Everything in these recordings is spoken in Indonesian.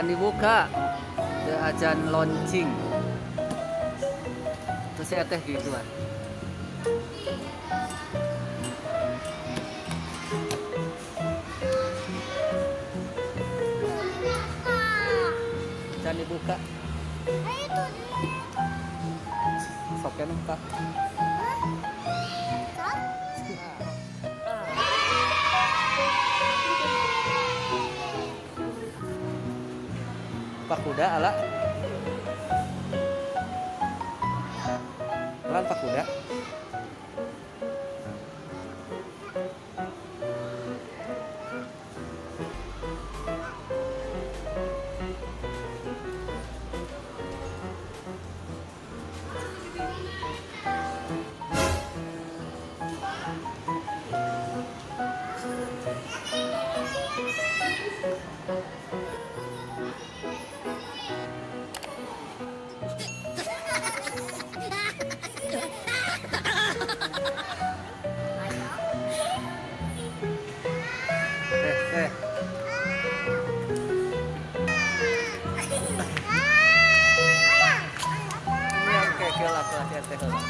Can dibuka. Teu acan launching. Terus saya teh gituan. Can dibuka. Ayo tuh dia. Sok ya buka. Kak, Pak kuda ala. Pak heula.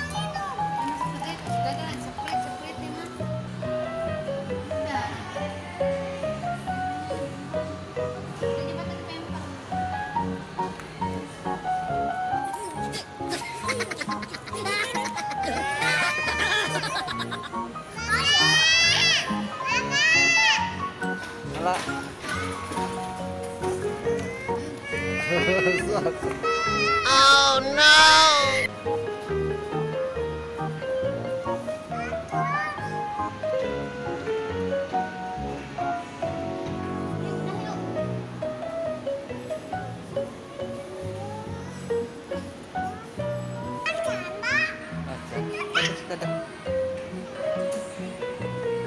Ala. Oh no!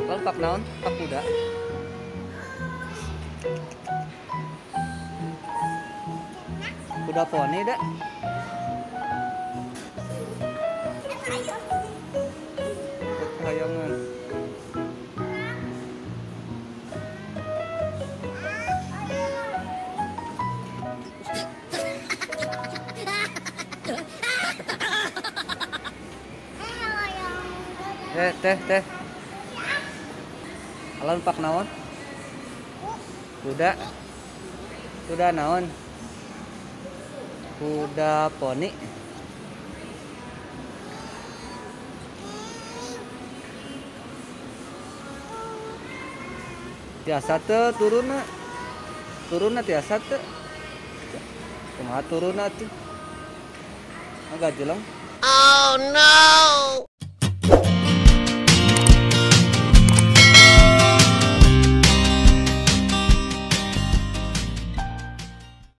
Lalu pak naon? Pak kuda. Kuda poni dak. Ikut kehayangan. Eh, teh, teh. Alon pak naon? Kuda. Kuda naon? Kuda poni. Tiasa teu turunna. Turunna tiasa teu. Kumaha turunna tuh? Agak jelang. Oh no!